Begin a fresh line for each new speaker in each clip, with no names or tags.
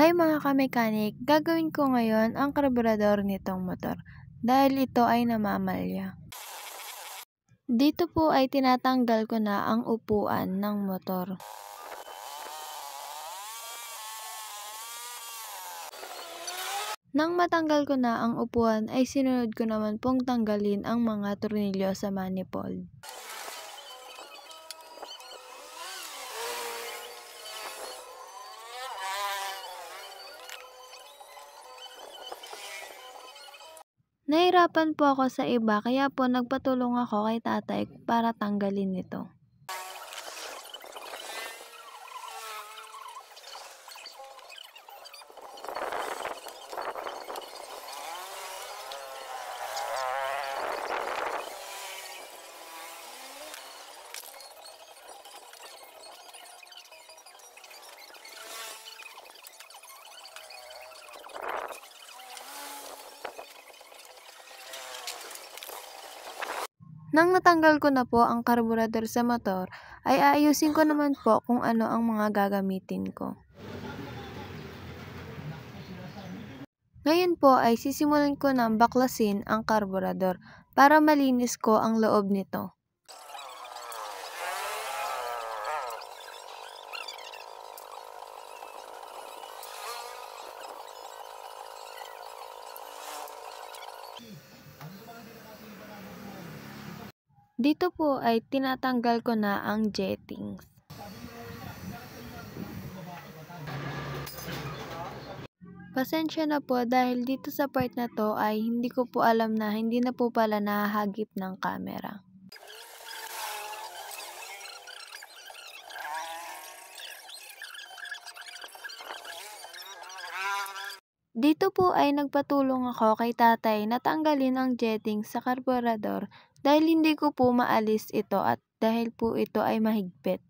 Hi mga kamekanik, gagawin ko ngayon ang karburador nitong motor dahil ito ay namamalya. Dito po ay tinatanggal ko na ang upuan ng motor. Nang matanggal ko na ang upuan ay sinunod ko naman pong tanggalin ang mga tornilyo sa manifold. Nahirapan po ako sa iba kaya po nagpatulong ako kay tatay para tanggalin ito. Nang natanggal ko na po ang karburador sa motor, ay aayusin ko naman po kung ano ang mga gagamitin ko. Ngayon po ay sisimulan ko ng baklasin ang karburador para malinis ko ang loob nito. Dito po ay tinatanggal ko na ang jettings. Pasensya na po dahil dito sa part na to ay hindi ko po alam na hindi na po pala nahahagip ng camera. Dito po ay nagpatulong ako kay tatay na tanggalin ang jetting sa karburador dahil hindi ko po maalis ito at dahil po ito ay mahigpit.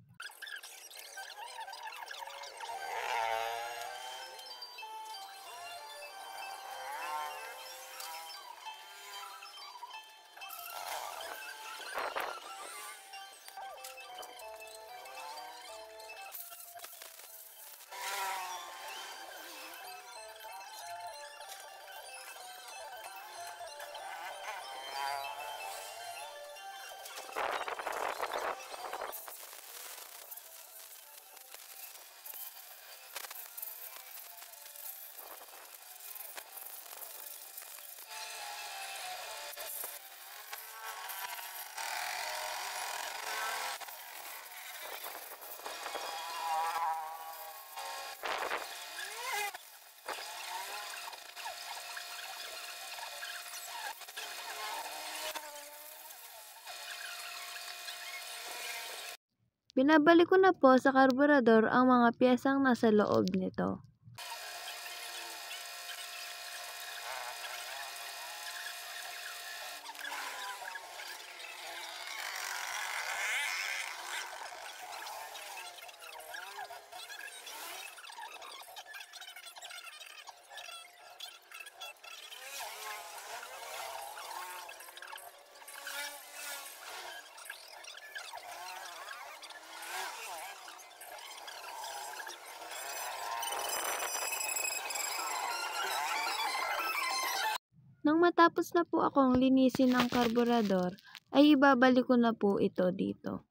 Binabalik ko na po sa karburador ang mga piyesang nasa loob nito. Nang matapos na po akong linisin ang karburador, ay ibabalik ko na po ito dito.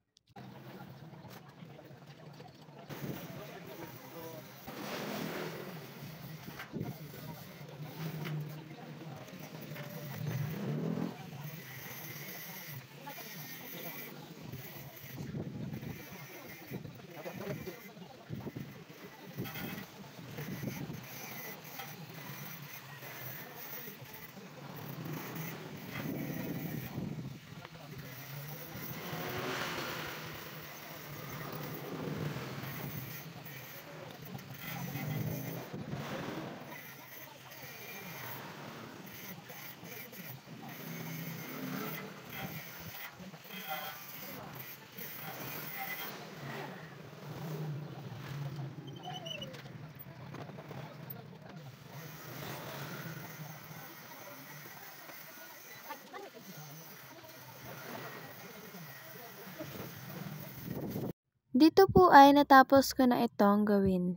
Dito po ay natapos ko na itong gawin.